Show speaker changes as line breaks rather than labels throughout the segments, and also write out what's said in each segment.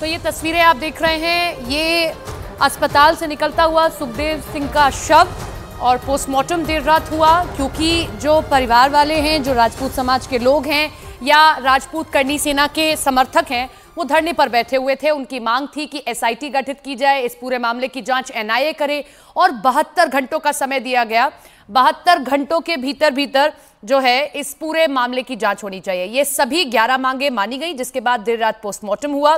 तो ये तस्वीरें आप देख रहे हैं। ये अस्पताल से निकलता हुआ सुखदेव सिंह का शव और पोस्टमार्टम देर रात हुआ, क्योंकि जो परिवार वाले हैं, जो राजपूत समाज के लोग हैं या राजपूत करनी सेना के समर्थक हैं, वो धरने पर बैठे हुए थे। उनकी मांग थी कि एसआईटी गठित की जाए, इस पूरे मामले की जाँच एनआईए करे और बहत्तर घंटों का समय दिया गया। बहत्तर घंटों के भीतर भीतर जो है, इस पूरे मामले की जाँच होनी चाहिए। ये सभी ग्यारह मांगे मानी गई, जिसके बाद देर रात पोस्टमार्टम हुआ।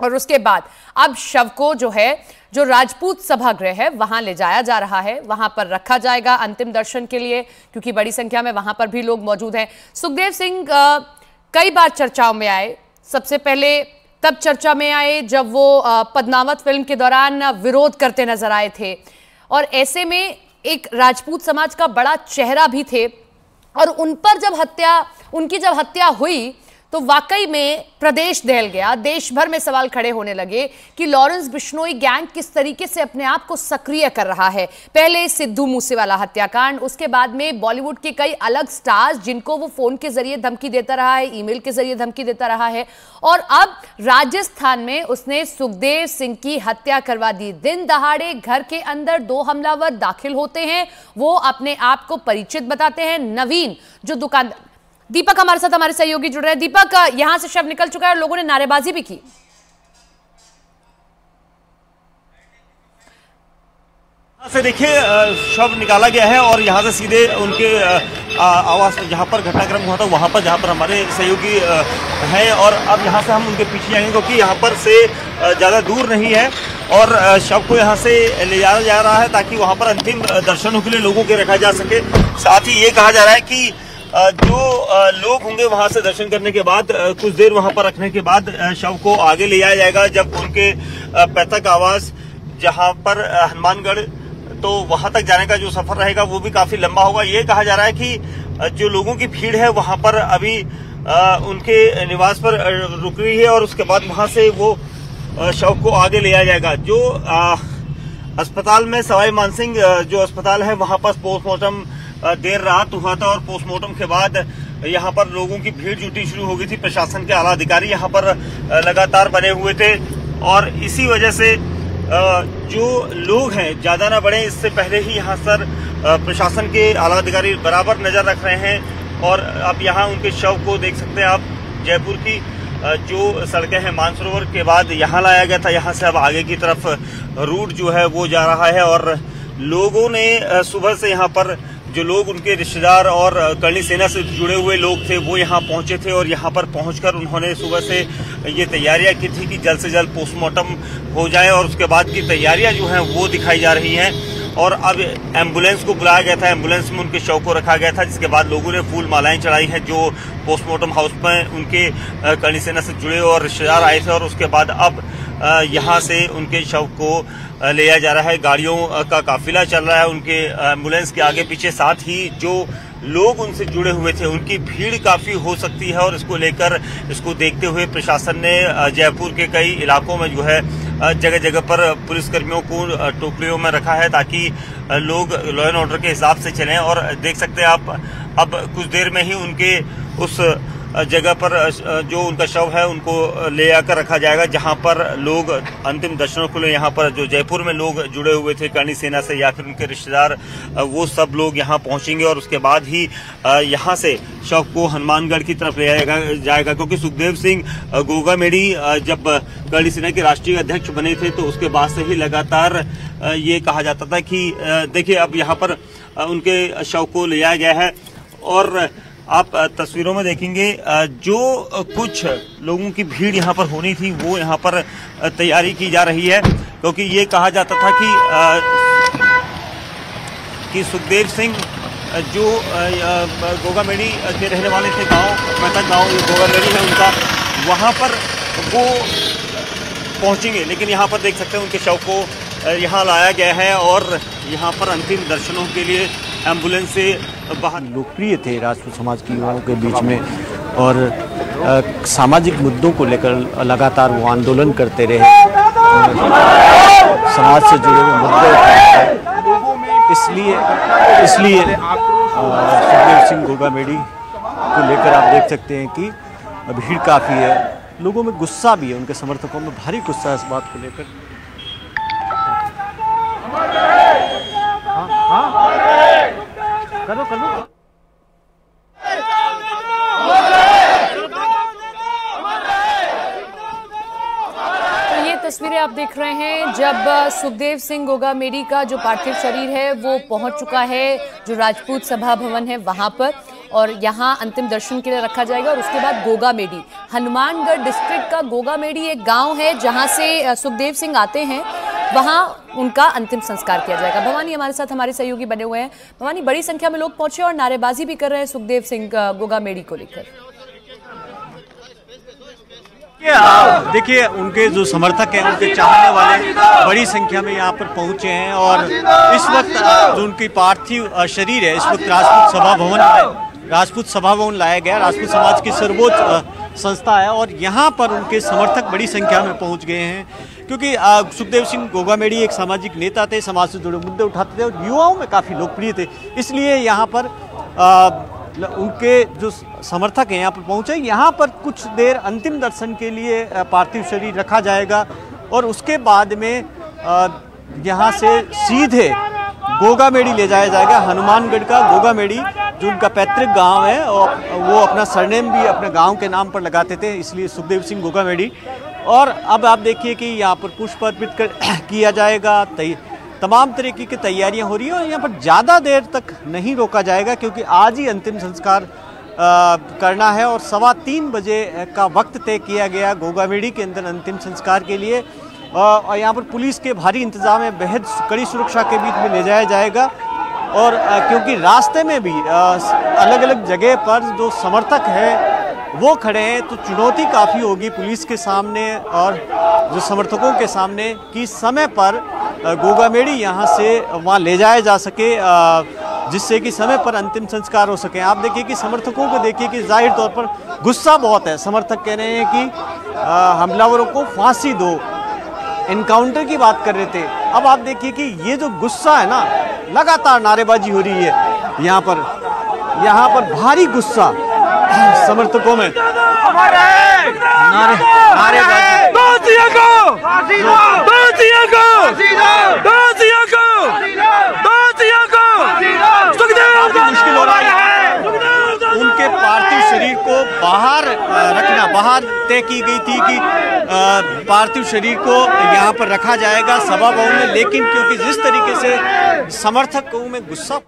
और उसके बाद अब शव को जो है, जो राजपूत सभागृह है, वहाँ ले जाया जा रहा है। वहाँ पर रखा जाएगा अंतिम दर्शन के लिए, क्योंकि बड़ी संख्या में वहाँ पर भी लोग मौजूद हैं। सुखदेव सिंह कई बार चर्चाओं में आए। सबसे पहले तब चर्चा में आए जब वो पद्मावत फ़िल्म के दौरान विरोध करते नज़र आए थे। और ऐसे में एक राजपूत समाज का बड़ा चेहरा भी थे। और उन पर जब हत्या, उनकी जब हत्या हुई तो वाकई में प्रदेश दहल गया। देश भर में सवाल खड़े होने लगे कि लॉरेंस बिश्नोई गैंग किस तरीके से अपने आप को सक्रिय कर रहा है। पहले सिद्धू मूसेवाला हत्याकांड, उसके बाद में बॉलीवुड के कई अलग स्टार्स जिनको वो फ़ोन के ज़रिए धमकी देता रहा है, ईमेल के ज़रिए धमकी देता रहा है। और अब राजस्थान में उसने सुखदेव सिंह की हत्या करवा दी। दिन दहाड़े घर के अंदर दो हमलावर दाखिल होते हैं। वो अपने आप को परिचित बताते हैं। नवीन, जो दुकानदार दीपक हमारे साथ, हमारे सहयोगी जुड़ रहे हैं। दीपक, यहाँ से शव निकल चुका है और लोगों ने नारेबाजी भी की।
से देखिए शव निकाला गया है और यहाँ से सीधे उनके आवास, जहाँ पर घटनाक्रम हुआ था, वहाँ पर जहाँ पर हमारे सहयोगी हैं और अब यहाँ से हम उनके पीछे जाएँगे क्योंकि यहाँ पर से ज़्यादा दूर नहीं है और शव को यहाँ से ले जाया जा रहा है ताकि वहाँ पर अंतिम दर्शनों के लिए लोगों के रखा जा सके। साथ ही ये कहा जा रहा है कि जो लोग होंगे वहाँ से दर्शन करने के बाद कुछ देर वहाँ पर रखने के बाद शव को आगे ले जाया जाएगा जब उनके पैतक आवास जहाँ पर हनुमानगढ़ तो वहाँ तक जाने का जो सफ़र रहेगा वो भी काफ़ी लंबा होगा। ये कहा जा रहा है कि जो लोगों की भीड़ है वहाँ पर अभी उनके निवास पर रुक रही है और उसके बाद वहाँ से वो शव को आगे ले जाया जाएगा। जो अस्पताल में सवाई मानसिंह जो अस्पताल है वहाँ पर पोस्टमार्टम देर रात हुआ था और पोस्टमार्टम के बाद यहाँ पर लोगों की भीड़ जुटी शुरू हो गई थी। प्रशासन के आला अधिकारी यहाँ पर लगातार बने हुए थे और इसी वजह से जो लोग हैं, ज़्यादा ना बढ़े, इससे पहले ही यहाँ सर प्रशासन के आला अधिकारी बराबर नज़र रख रहे हैं और अब यहाँ उनके शव को देख सकते हैं आप। जयपुर की जो सड़कें हैं, मानसरोवर के बाद यहाँ लाया गया था। यहाँ से अब आगे की तरफ़ रूट जो है वो जा रहा है और लोगों ने सुबह से यहाँ पर जो लोग उनके रिश्तेदार और करणी सेना से जुड़े हुए लोग थे, वो यहाँ पहुँचे थे और यहाँ पर पहुँच उन्होंने सुबह से ये तैयारियाँ की थी कि जल्द से जल्द पोस्टमार्टम हो जाए और उसके बाद की तैयारियाँ जो हैं वो दिखाई जा रही हैं। और अब एंबुलेंस को बुलाया गया था, एंबुलेंस में उनके शव को रखा गया था, जिसके बाद लोगों ने फूल मालाएँ चढ़ाई हैं जो पोस्टमार्टम हाउस में उनके करणी सेना से जुड़े और रिश्तेदार आए थे और उसके बाद अब यहाँ से उनके शव को ले जाया जा रहा है। गाड़ियों का काफिला चल रहा है उनके एंबुलेंस के आगे पीछे। साथ ही जो लोग उनसे जुड़े हुए थे, उनकी भीड़ काफ़ी हो सकती है और इसको लेकर, इसको देखते हुए प्रशासन ने जयपुर के कई इलाकों में जो है जगह जगह पर पुलिसकर्मियों को टोकरियों में रखा है ताकि लोग लॉ एंड ऑर्डर के हिसाब से चलें और देख सकते हैं आप, अब कुछ देर में ही उनके उस जगह पर जो उनका शव है उनको ले आकर रखा जाएगा जहाँ पर लोग अंतिम दर्शनों के लिए यहाँ पर जो जयपुर में लोग जुड़े हुए थे, करणी सेना से या फिर उनके रिश्तेदार वो सब लोग यहाँ पहुँचेंगे और उसके बाद ही यहाँ से शव को हनुमानगढ़ की तरफ़ ले जाएगा जाएगा क्योंकि सुखदेव सिंह गोगा मेड़ी जब करणी सेना के राष्ट्रीय अध्यक्ष बने थे तो उसके बाद से ही लगातार ये कहा जाता था कि देखिए अब यहाँ पर उनके शव को ले जाया गया है। और आप तस्वीरों में देखेंगे जो कुछ लोगों की भीड़ यहाँ पर होनी थी, वो यहाँ पर तैयारी की जा रही है। क्योंकि ये कहा जाता था कि कि सुखदेव सिंह जो गोगामेड़ी के रहने वाले थे गाँव पैतृक गाँव गोगामेड़ी है उनका, वहाँ पर वो पहुँचेंगे लेकिन यहाँ पर देख सकते हैं उनके शव को यहाँ लाया गया है और यहाँ पर अंतिम दर्शनों के लिए एंबुलेंस से बाहर।
लोकप्रिय थे राजपूत समाज की युवाओं के बीच में और अ, सामाजिक मुद्दों को लेकर लगातार वो आंदोलन करते रहे। समाज से जुड़े हुए मुद्दे इसलिए इसलिए सुखदेव सिंह गोगामेड़ी को लेकर आप देख सकते हैं कि भीड़ काफ़ी है। लोगों में गुस्सा भी है, उनके समर्थकों में भारी गुस्सा है इस बात को लेकर। हाँ हाँ।
तो तस्वीरें आप देख रहे हैं, जब सुखदेव सिंह गोगामेडी का जो पार्थिव शरीर है, वो पहुँच चुका है, जो राजपूत सभा भवन है, वहाँ पर। और यहाँ अंतिम दर्शन के लिए रखा जाएगा और उसके बाद गोगामेडी। हनुमानगढ़ डिस्ट्रिक्ट का गोगामेडी एक गाँव है जहाँ से सुखदेव सिंह आते हैं। वहाँ उनका अंतिम संस्कार किया जाएगा। भवानी हमारे साथ हमारे सहयोगी बने हुए हैं। भवानी बड़ी संख्या में लोग पहुँचे और नारेबाजी भी कर रहे हैं सुखदेव सिंह गोगा गोगामेडी को लेकर।
देखिए, उनके जो समर्थक हैं उनके चाहने वाले बड़ी संख्या में यहाँ पर पहुँचे हैं और इस वक्त जो उनकी पार्थिव शरीर है इस वक्त राजपूत सभा भवन लाया- राजपूत सभा भवन लाया गया। राजपूत समाज की सर्वोच्च संस्था है और यहाँ पर उनके समर्थक बड़ी संख्या में पहुँच गए हैं। क्योंकि सुखदेव सिंह गोगामेडी एक सामाजिक नेता थे समाज से जुड़े मुद्दे उठाते थे और युवाओं में काफ़ी लोकप्रिय थे। इसलिए यहाँ पर आ, उनके जो समर्थक हैं यहाँ पर पहुँचे। यहाँ पर कुछ देर अंतिम दर्शन के लिए पार्थिव शरीर रखा जाएगा और उसके बाद में यहाँ से सीधे गोगामेड़ी ले जाया जाएगा हनुमानगढ़ का गोगामेड़ी। जो उनका पैतृक गाँव है और वो अपना सरनेम भी अपने गाँव के नाम पर लगाते थे इसलिए सुखदेव सिंह गोगामेड़ी। और अब आप देखिए कि यहाँ पर पुष्प अर्पित किया जाएगा। तमाम तरीके की तैयारियाँ हो रही हैं और यहाँ पर ज़्यादा देर तक नहीं रोका जाएगा क्योंकि आज ही अंतिम संस्कार अ, करना है और सवा तीन बजे का वक्त तय किया गया गोगामेड़ी के अंदर अंतिम संस्कार के लिए। और यहाँ पर पुलिस के भारी इंतज़ाम है। बेहद कड़ी सुरक्षा के बीच में ले जाया जाएगा। और क्योंकि रास्ते में भी अलग अलग जगह पर जो समर्थक हैं, वो खड़े हैं तो चुनौती काफ़ी होगी पुलिस के सामने और जो समर्थकों के सामने कि समय पर गोगामेड़ी यहाँ से वहाँ ले जाया जा सके जिससे कि समय पर अंतिम संस्कार हो सके। आप देखिए कि समर्थकों को देखिए कि ज़ाहिर तौर पर गुस्सा बहुत है। समर्थक कह रहे हैं कि हमलावरों को फांसी दो। इनकाउंटर की बात कर रहे थे। अब आप देखिए कि ये जो गुस्सा है ना लगातार नारेबाजी हो रही है। यहाँ पर यहाँ पर भारी गुस्सा समर्थकों में। नारे नारेबाजी।
दोषियों को दोषियों को दोषियों को दोषियों को।
मुश्किल हो रहा है। उनके पार्थिव शरीर को बाहर रखना बाहर तय की गई थी कि पार्थिव शरीर को यहाँ पर रखा जाएगा सभा भवन में, लेकिन क्योंकि जिस तरीके से समर्थकों में, गुस्सा